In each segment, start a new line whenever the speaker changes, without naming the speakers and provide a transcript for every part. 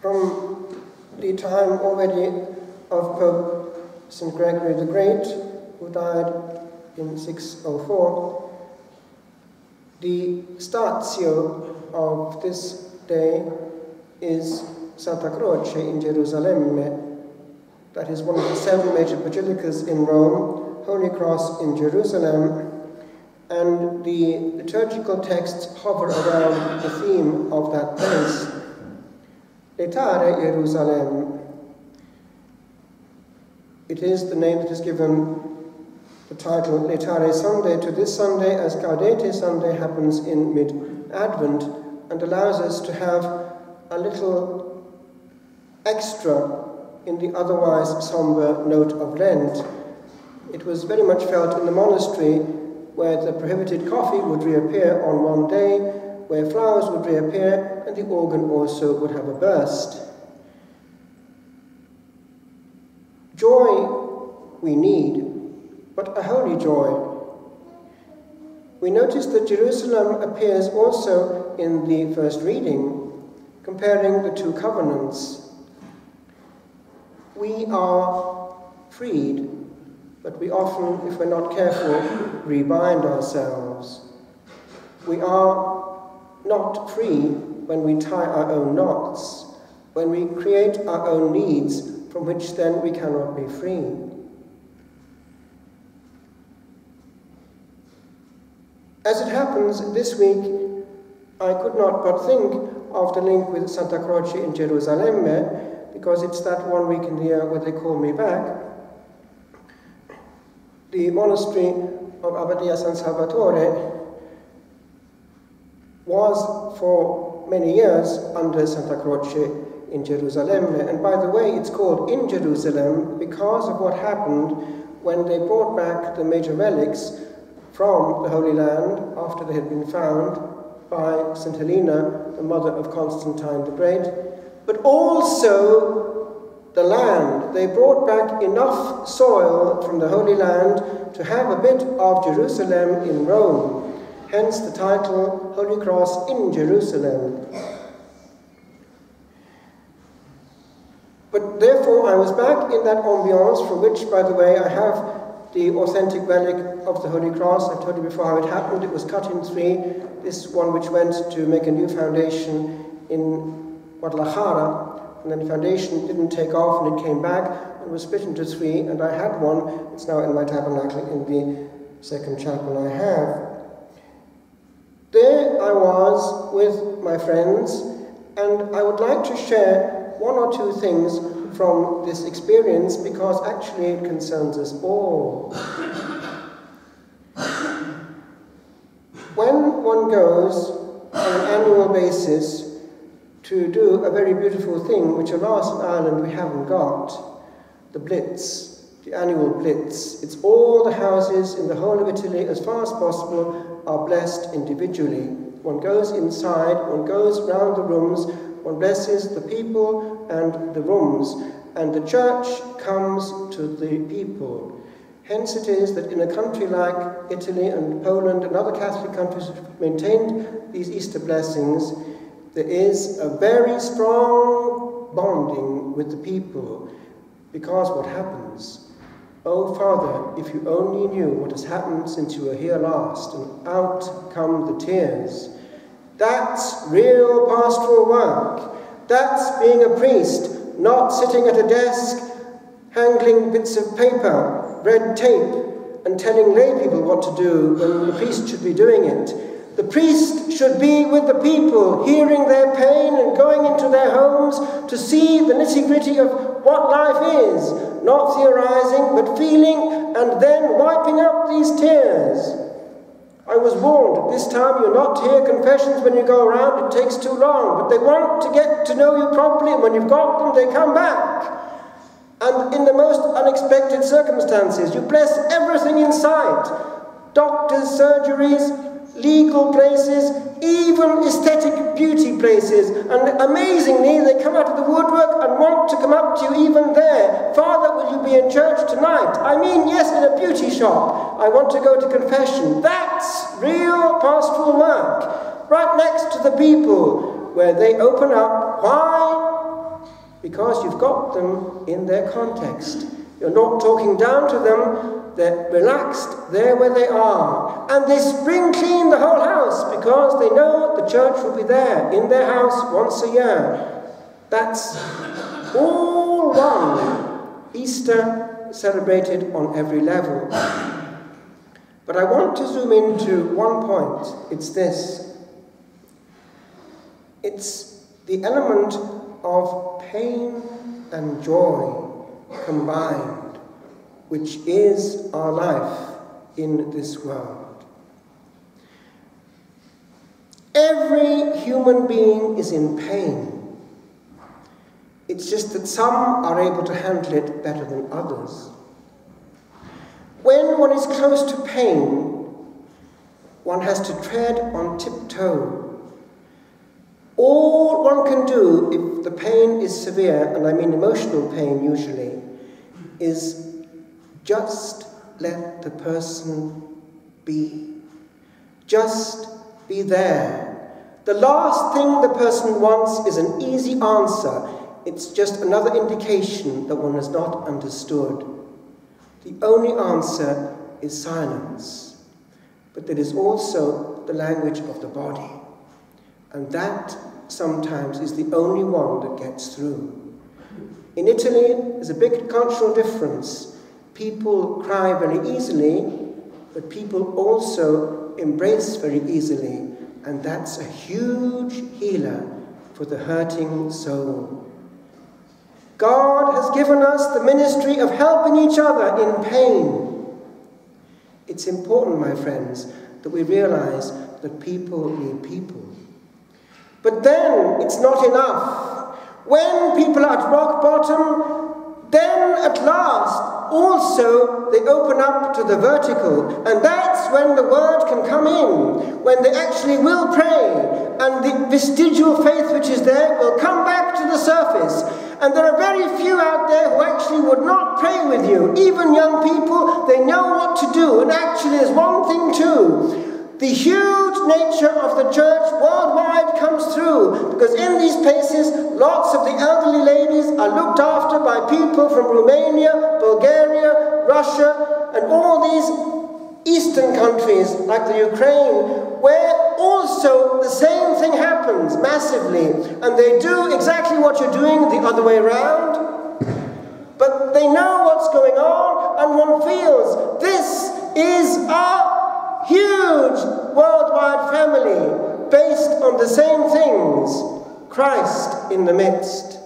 from the time already of Pope St. Gregory the Great, who died in 604, the statio of this day is Santa Croce in Jerusalem. That is one of the seven major basilicas in Rome, Holy Cross in Jerusalem, and the liturgical texts hover around the theme of that place. Laetare Jerusalem. It is the name that is given the title Laetare Sunday to this Sunday, as Gaudete Sunday happens in mid Advent, and allows us to have a little extra in the otherwise somber note of Lent. It was very much felt in the monastery where the prohibited coffee would reappear on one day, where flowers would reappear, and the organ also would have a burst. Joy we need, but a holy joy. We notice that Jerusalem appears also in the first reading, comparing the two covenants. We are freed but we often, if we're not careful, rebind ourselves. We are not free when we tie our own knots, when we create our own needs from which then we cannot be free. As it happens, this week I could not but think of the link with Santa Croce in Jerusalem, eh, because it's that one week in the year where they call me back. The monastery of Abbadia San Salvatore was for many years under Santa Croce in Jerusalem. And by the way, it's called in Jerusalem because of what happened when they brought back the major relics from the Holy Land after they had been found by St. Helena, the mother of Constantine the Great, but also the land. They brought back enough soil from the Holy Land to have a bit of Jerusalem in Rome. Hence the title Holy Cross in Jerusalem. But therefore, I was back in that ambiance, for which, by the way, I have the authentic relic of the Holy Cross. I told you before how it happened. It was cut in three. This one, which went to make a new foundation in Guadalajara, and then the foundation didn't take off and it came back and was split into three and I had one. It's now in my tabernacle in the second chapel I have. There I was with my friends and I would like to share one or two things from this experience because actually it concerns us all. when one goes on an annual basis to do a very beautiful thing, which alas in Ireland we haven't got, the Blitz, the annual Blitz. It's all the houses in the whole of Italy, as far as possible, are blessed individually. One goes inside, one goes round the rooms, one blesses the people and the rooms, and the church comes to the people. Hence it is that in a country like Italy and Poland and other Catholic countries which maintained these Easter blessings, there is a very strong bonding with the people because what happens? Oh, Father, if you only knew what has happened since you were here last, and out come the tears. That's real pastoral work. That's being a priest, not sitting at a desk, handling bits of paper, red tape, and telling lay people what to do when the priest should be doing it. The priest should be with the people, hearing their pain and going into their homes to see the nitty gritty of what life is, not theorizing, but feeling and then wiping out these tears. I was warned this time you're not to hear confessions when you go around, it takes too long, but they want to get to know you properly, and when you've got them, they come back. And in the most unexpected circumstances, you bless everything in sight doctors, surgeries, legal places, even aesthetic beauty places. And amazingly, they come out of the woodwork and want to come up to you even there. Father, will you be in church tonight? I mean, yes, in a beauty shop. I want to go to confession. That's real pastoral work. Right next to the people, where they open up. Why? because you've got them in their context. You're not talking down to them, they're relaxed there where they are. And they spring clean the whole house because they know the church will be there in their house once a year. That's all one. Easter celebrated on every level. But I want to zoom into one point. It's this. It's the element of pain and joy combined, which is our life in this world. Every human being is in pain. It's just that some are able to handle it better than others. When one is close to pain, one has to tread on tiptoe. All one can do if the pain is severe, and I mean emotional pain usually, is just let the person be. Just be there. The last thing the person wants is an easy answer. It's just another indication that one has not understood. The only answer is silence. But there is also the language of the body. And that sometimes is the only one that gets through. In Italy, there's a big cultural difference. People cry very easily, but people also embrace very easily. And that's a huge healer for the hurting soul. God has given us the ministry of helping each other in pain. It's important, my friends, that we realize that people need people. But then it's not enough. When people are at rock bottom, then at last also they open up to the vertical. And that's when the word can come in, when they actually will pray, and the vestigial faith which is there will come back to the surface. And there are very few out there who actually would not pray with you. Even young people, they know what to do. And actually, there's one thing too. The huge nature of the church worldwide comes through. Because in these places, lots of the elderly ladies are looked after by people from Romania, Bulgaria, Russia, and all these eastern countries like the Ukraine, where also the same thing happens massively, and they do exactly what you're doing the other way around, but they know what's going on, and one feels this is a huge worldwide family based on the same things Christ in the midst.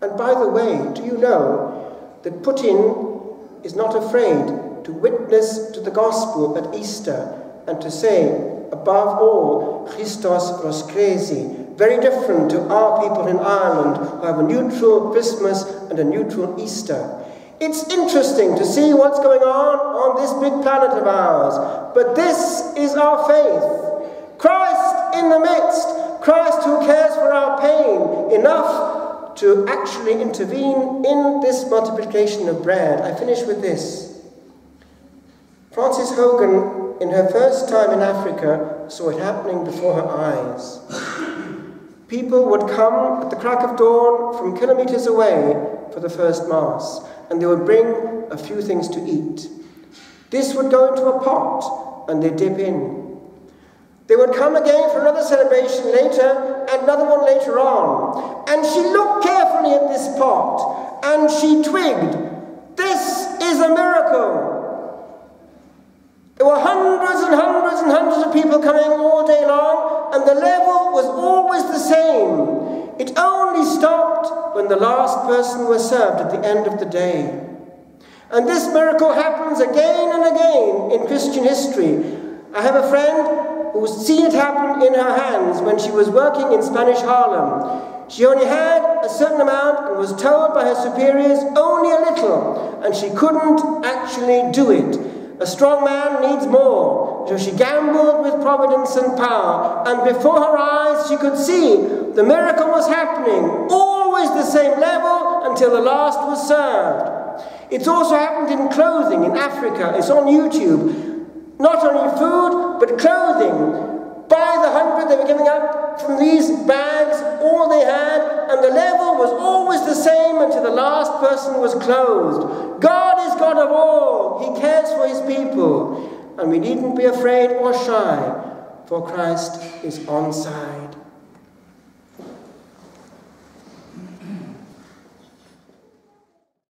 And by the way, do you know that Putin is not afraid to witness to the gospel at Easter and to say, above all, Christos Voskresis, very different to our people in Ireland who have a neutral Christmas and a neutral Easter. It's interesting to see what's going on on this big planet of ours, but this is our faith. Christ in the midst, Christ who cares for our pain enough to actually intervene in this multiplication of bread. I finish with this. Frances Hogan, in her first time in Africa, saw it happening before her eyes. People would come at the crack of dawn from kilometres away for the first Mass, and they would bring a few things to eat. This would go into a pot, and they'd dip in. They would come again for another celebration later, and another one later on. And she looked carefully at this pot, and she twigged, This is a miracle. There were hundreds and hundreds and hundreds of people coming all day long, and the level was always the same. It only when the last person was served at the end of the day. And this miracle happens again and again in Christian history. I have a friend who's seen it happen in her hands when she was working in Spanish Harlem. She only had a certain amount and was told by her superiors only a little, and she couldn't actually do it. A strong man needs more. So she gambled with providence and power, and before her eyes she could see the miracle was happening, always the same level until the last was served. It's also happened in clothing in Africa. It's on YouTube. Not only food, but clothing. By the hundred, they were giving up from these bags all they had, and the level was always the same until the last person was closed. God is God of all. He cares for his people. And we needn't be afraid or shy, for Christ is on side.